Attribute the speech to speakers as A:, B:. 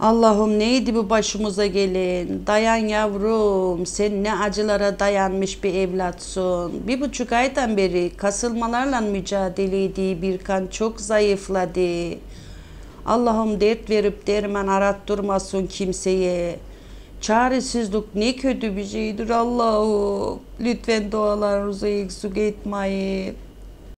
A: Allah'ım neydi bu başımıza gelin? Dayan yavrum, sen ne acılara dayanmış bir evlatsın. Bir buçuk aydan beri kasılmalarla mücadele ettiği bir kan çok zayıfladı. Allah'ım dert verip derman arattırmasın kimseye. Çaresizlik ne kötü bir şeydir Allah'ım. Lütfen dualarınızı eksik etmeyin.